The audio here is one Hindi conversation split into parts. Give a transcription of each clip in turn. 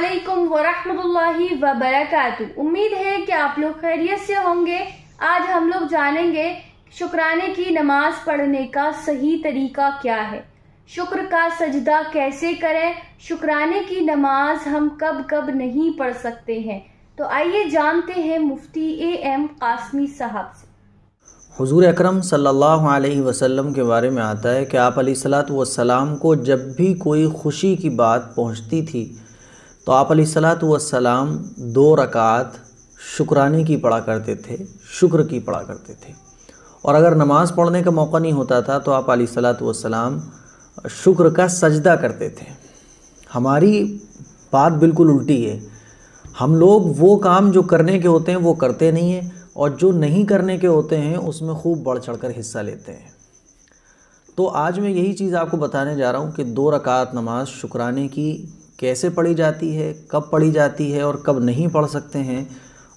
अलैकुम वरहमतुल्लाहि वबरकातु उम्मीद है कि आप लोग खैरियत से होंगे। आज हम लोग जानेंगे शुक्राने की नमाज़ पढ़ने का सही तरीका क्या है। शुक्र का सजदा कैसे करें? शुक्राने की नमाज़ हम कब कब नहीं पढ़ सकते हैं? तो आइए जानते हैं मुफ्ती ए एम कासमी साहब से। हुजूर अकरम सल्लल्लाहु अलैहि वसल्लम के बारे में आता है कि आप सलाम को जब भी कोई खुशी की बात पहुँचती थी तो आप सलाम दो रकात शुक्राने की पढ़ा करते थे, शुक्र की पढ़ा करते थे। और अगर नमाज़ पढ़ने का मौका नहीं होता था तो आप सलाम शुक्र का सजदा करते थे। हमारी बात बिल्कुल उल्टी है। हम लोग वो काम जो करने के होते हैं, वो करते नहीं हैं, और जो नहीं करने के होते हैं, उसमें खूब बढ़ चढ़ कर हिस्सा लेते हैं। तो आज मैं यही चीज़ आपको बताने जा रहा हूँ कि दो रकात नमाज़ शुक्राने की कैसे पढ़ी जाती है, कब पढ़ी जाती है और कब नहीं पढ़ सकते हैं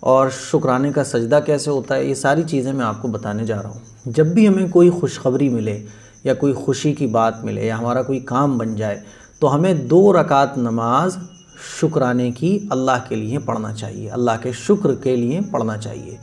और शुक्राने का सजदा कैसे होता है, ये सारी चीज़ें मैं आपको बताने जा रहा हूँ। जब भी हमें कोई खुशखबरी मिले या कोई खुशी की बात मिले या हमारा कोई काम बन जाए तो हमें दो रकात नमाज़ शुक्राने की अल्लाह के लिए पढ़ना चाहिए, अल्लाह के शुक्र के लिए पढ़ना चाहिए।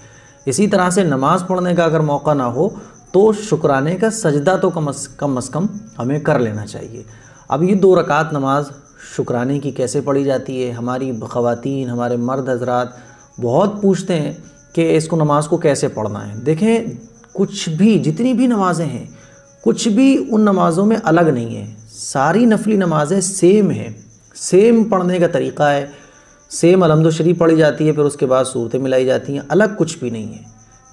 इसी तरह से नमाज़ पढ़ने का अगर मौका ना हो तो शुक्राने का सजदा तो कम अज़ कम अज़ कम हमें कर लेना चाहिए। अब ये दो रकात नमाज़ शुक्राने की कैसे पढ़ी जाती है? हमारी ख़वातीन, हमारे मर्द हजरात बहुत पूछते हैं कि इसको नमाज़ को कैसे पढ़ना है। देखें, कुछ भी, जितनी भी नमाज़ें हैं, कुछ भी उन नमाज़ों में अलग नहीं है। सारी नफली नमाज़ें सेम हैं। सेम पढ़ने का तरीक़ा है। सेम अलहमद शरीफ पढ़ी जाती है, फिर उसके बाद सूरतें मिलाई जाती हैं। अलग कुछ भी नहीं है।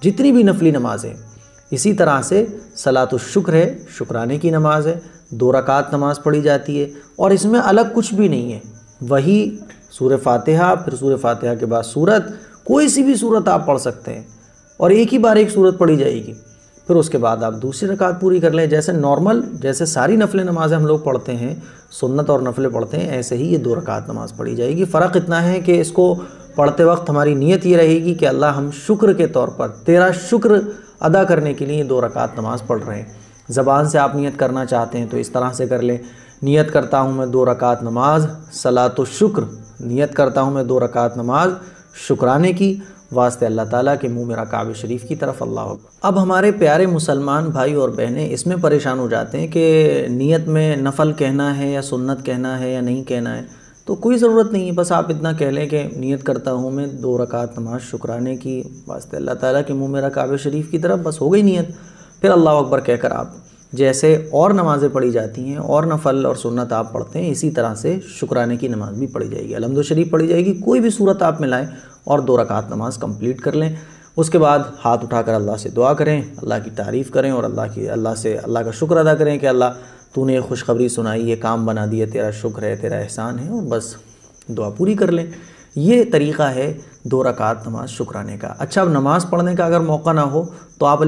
जितनी भी नफली नमाज़ें इसी तरह से सलात शुक्र है, शुक्राने की नमाज़ है। दो रकात नमाज़ पढ़ी जाती है और इसमें अलग कुछ भी नहीं है। वही सूर फातिहा, फिर सूर फातिहा के बाद सूरत, कोई सी भी सूरत आप पढ़ सकते हैं और एक ही बार एक सूरत पढ़ी जाएगी। फिर उसके बाद आप दूसरी रकात पूरी कर लें। जैसे नॉर्मल, जैसे सारी नफल नमाज़ें हम लोग पढ़ते हैं, सुन्नत और नफलें पढ़ते हैं, ऐसे ही ये दो रकात नमाज़ पढ़ी जाएगी। फ़र्क इतना है कि इसको पढ़ते वक्त हमारी नीयत ये रहेगी कि अल्लाह हम शुक्र के तौर पर, तेरा शुक्र अदा करने के लिए दो रकात नमाज़ पढ़ रहे हैं। ज़बान से आप नियत करना चाहते हैं तो इस तरह से कर लें। नियत करता हूँ मैं दो रकात नमाज़, सलात शुक्र। नियत करता हूँ मैं दो रकात नमाज़, शुक्राने की, वास्ते अल्लाह ताला के मुँह मेरा काब शरीफ की तरफ़, अल्लाह अब हमारे प्यारे मुसलमान भाई और बहनें, इसमें परेशान हो जाते हैं कि नीयत में नफ़ल कहना है या सुन्नत कहना है या नहीं कहना है तो कोई ज़रूरत नहीं है। बस आप इतना कह लें कि नीयत करता हूँ मैं दो रकात नमाज़, शुक्राने की, वास्ते अल्लाह ताला के मुँह मेरा काब शरीफ की तरफ़, बस हो गई नीयत। फिर अल्लाह अकबर कहकर आप, जैसे और नमाज़ें पढ़ी जाती हैं, और नफल और सुन्नत आप पढ़ते हैं, इसी तरह से शुक्राने की नमाज़ भी पढ़ी जाएगी। अलहमद शरीफ पढ़ी जाएगी, कोई भी सूरत आप मिलाएँ और दो रकात नमाज़ कंप्लीट कर लें। उसके बाद हाथ उठाकर अल्लाह से दुआ करें, अल्लाह की तारीफ़ करें और अल्लाह की, अल्लाह से, अल्लाह का शुक्र अदा करें कि अल्लाह, तूने खुशखबरी सुनाई, ये काम बना दिया, तेरा शुक्र है, तेरा एहसान है और बस दुआ पूरी कर लें। ये तरीक़ा है दो रकात नमाज़ शुक्राने का। अच्छा अब नमाज़ पढ़ने का अगर मौका ना हो तो आप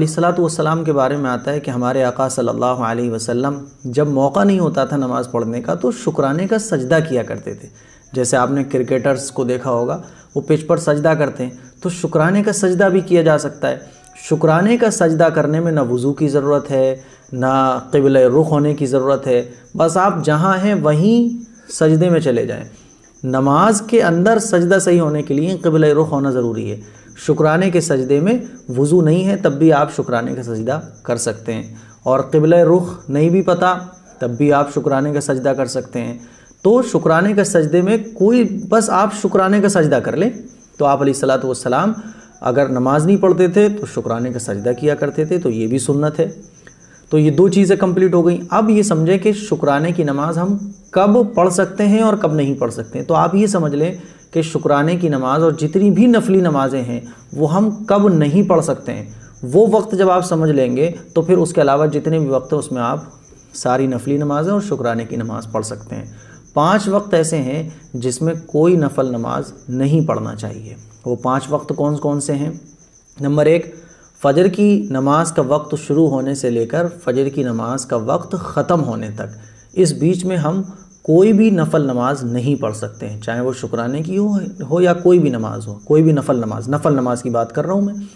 सलाम के बारे में आता है कि हमारे आका सल्लल्लाहु अलैहि वसल्लम जब मौका नहीं होता था नमाज़ पढ़ने का तो शुक्राने का सजदा किया करते थे। जैसे आपने क्रिकेटर्स को देखा होगा, वो पिच पर सजदा करते हैं तो शुक्राने का सजदा भी किया जा सकता है। शुक्राने का सजदा करने में ना वज़ू की ज़रूरत है, ना कबिल रुख होने की ज़रूरत है। बस आप जहाँ हैं, वहीं सजदे में चले जाएँ। नमाज़ के अंदर सजदा सही होने के लिए कबिल रुख होना ज़रूरी है। शुक्राने के सजदे में वज़ू नहीं है, तब भी आप शुक्राने का सजदा कर सकते हैं। और कबिल रुख नहीं भी पता, तब भी आप शुक्राने का सजदा कर सकते हैं। तो शुक्राने के सजदे में कोई, बस आप शुक्राने का सजदा कर लें। तो आप सलाम अगर नमाज़ नहीं पढ़ते थे तो शुक्राने का सजदा किया करते थे तो ये भी सुन्नत है। तो ये दो चीज़ें कंप्लीट हो गई। अब ये समझें कि शुक्राने की नमाज़ हम कब पढ़ सकते हैं और कब नहीं पढ़ सकते। हैं तो आप ये समझ लें कि शुक्राने की नमाज़ और जितनी भी नफली नमाज़ें हैं वो हम कब नहीं पढ़ सकते हैं। वो वक्त जब आप समझ लेंगे तो फिर उसके अलावा जितने भी वक्त हैं उसमें आप सारी नफली नमाज़ें और शुक्राने की नमाज़ पढ़ सकते हैं। पाँच वक्त ऐसे हैं जिसमें कोई नफल नमाज़ नहीं पढ़ना चाहिए। वो पाँच वक्त कौन कौन से हैं? नंबर एक फ़जर की नमाज़ का वक्त शुरू होने से लेकर फ़जर की नमाज़ का वक्त ख़त्म होने तक, इस बीच में हम कोई भी नफल नमाज़ नहीं पढ़ सकते हैं, चाहे वो शुक्राने की हो हो या कोई भी नमाज़ हो, कोई भी नफल नमाज़ नफल नमाज़ की बात कर रहा हूँ मैं।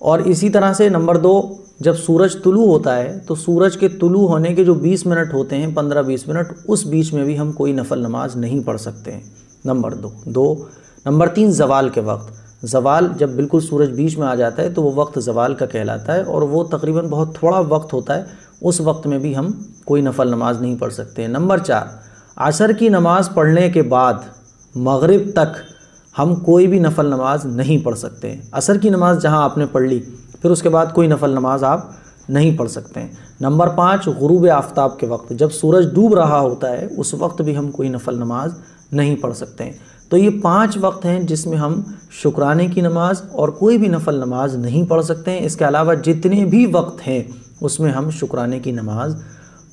और इसी तरह से नंबर दो, जब सूरज तुलू होता है तो सूरज के तुलू होने के जो 20 मिनट होते हैं 15-20 मिनट, उस बीच में भी हम कोई नफल नमाज़ नहीं पढ़ सकते हैं। नंबर दो दो, नंबर तीन, जवाल के वक्त। जवाल जब बिल्कुल सूरज बीच में आ जाता है तो वो वक्त जवाल का कहलाता है और वो तकरीबन बहुत थोड़ा वक्त होता है। उस वक्त में भी हम कोई नफल नमाज़ नहीं पढ़ सकते। हैं नंबर चार, असर की नमाज़ पढ़ने के बाद मगरिब तक हम कोई भी नफल नमाज़ नहीं पढ़ सकते। असर की नमाज़ जहाँ आपने पढ़ ली, फिर उसके बाद कोई नफल नमाज़ आप नहीं पढ़ सकते। हैं नंबर पाँच गुरूब आफ्ताब के वक्त, जब सूरज डूब रहा होता है, उस वक्त भी हम कोई नफल नमाज़ नहीं पढ़ सकते हैं। तो ये पाँच वक्त हैं जिसमें हम शुक्राने की नमाज़ और कोई भी नफल नमाज़ नहीं पढ़ सकते हैं। इसके अलावा जितने भी वक्त हैं, उसमें हम शुक्राने की नमाज़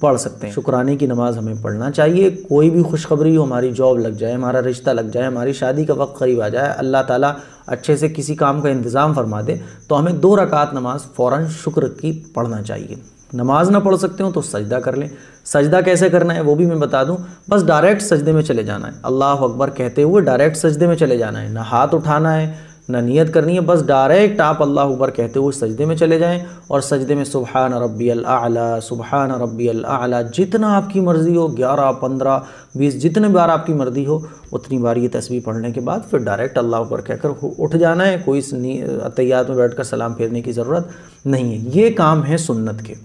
पढ़ सकते हैं। शुक्राने की नमाज़ हमें पढ़ना चाहिए। कोई भी खुशखबरी हो, हमारी जॉब लग जाए, हमारा रिश्ता लग जाए, हमारी शादी का वक्त करीब आ जाए, अल्लाह ताला अच्छे से किसी काम का इंतज़ाम फरमा दे तो हमें दो रकात नमाज़ फ़ौर शुक्र की पढ़ना चाहिए। नमाज़ ना पढ़ सकते हो तो सजदा कर लें। सजदा कैसे करना है वो भी मैं बता दूँ। बस डायरेक्ट सजदे में चले जाना है। अल्लाह अकबर कहते हुए डायरेक्ट सजदे में चले जाना है। ना हाथ उठाना है ना नियत करनी है, बस डायरेक्ट आप अल्लाह अकबर कहते हुए सजदे में चले जाएँ और सजदे में सुबहान रब्बी अला सुबहान रब्बी अला जितना आपकी मर्ज़ी हो, ग्यारह, पंद्रह, बीस, जितने बार आपकी मर्ज़ी हो, उतनी बार ये तस्वीर पढ़ने के बाद फिर डायरेक्ट अल्लाह अकबर कहकर उठ जाना है। कोई तैयार में बैठ कर सलाम फेरने की ज़रूरत नहीं है। ये काम है सुन्नत के।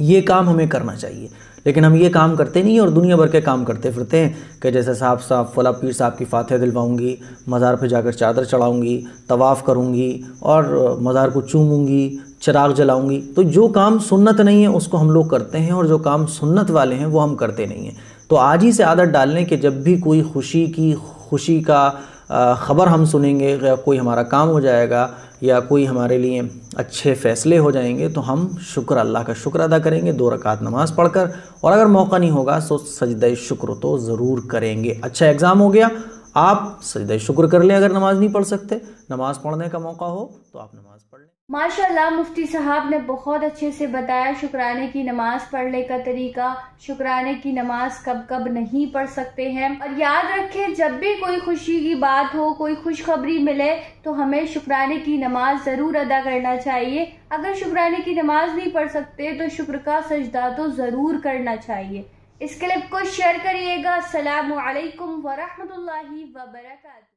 ये काम हमें करना चाहिए। लेकिन हम ये काम करते नहीं और दुनिया भर के काम करते फिरते हैं कि जैसे साहब साहब फला पीर साहब की फातह दिलवाऊँगी, मज़ार पे जाकर चादर चढ़ाऊँगी, तवाफ़ करूँगी और मज़ार को चूमूँगी, चिराग जलाऊँगी। तो जो काम सुन्नत नहीं है, उसको हम लोग करते हैं और जो काम सुन्नत वाले हैं, वो हम करते नहीं हैं। तो आज ही से आदत डालने के जब भी कोई खुशी की, खुशी का ख़बर हम सुनेंगे, या कोई हमारा काम हो जाएगा, या कोई हमारे लिए अच्छे फ़ैसले हो जाएँगे तो हम शुक्र अल्लाह का शुक्र अदा करेंगे, दो रकात नमाज़ पढ़कर। और अगर मौका नहीं होगा तो सजद शुक्र तो ज़रूर करेंगे। अच्छा एग्ज़ाम हो गया। आप सजद शुक्र कर लें अगर नमाज़ नहीं पढ़ सकते। नमाज़ पढ़ने का मौका हो तो आप नमाज़ पढ़ लें। माशाल्लाह, मुफ्ती साहब ने बहुत अच्छे से बताया शुक्राने की नमाज़ पढ़ने का तरीका, शुक्राने की नमाज़ कब कब नहीं पढ़ सकते हैं। और याद रखें, जब भी कोई खुशी की बात हो, कोई खुशखबरी मिले तो हमें शुक्राने की नमाज़ ज़रूर अदा करना चाहिए। अगर शुक्राने की नमाज़ नहीं पढ़ सकते तो शुक्र का सजदा तो ज़रूर करना चाहिए। इस क्लिप को शेयर करिएगा। असलकम वरहमल वर्का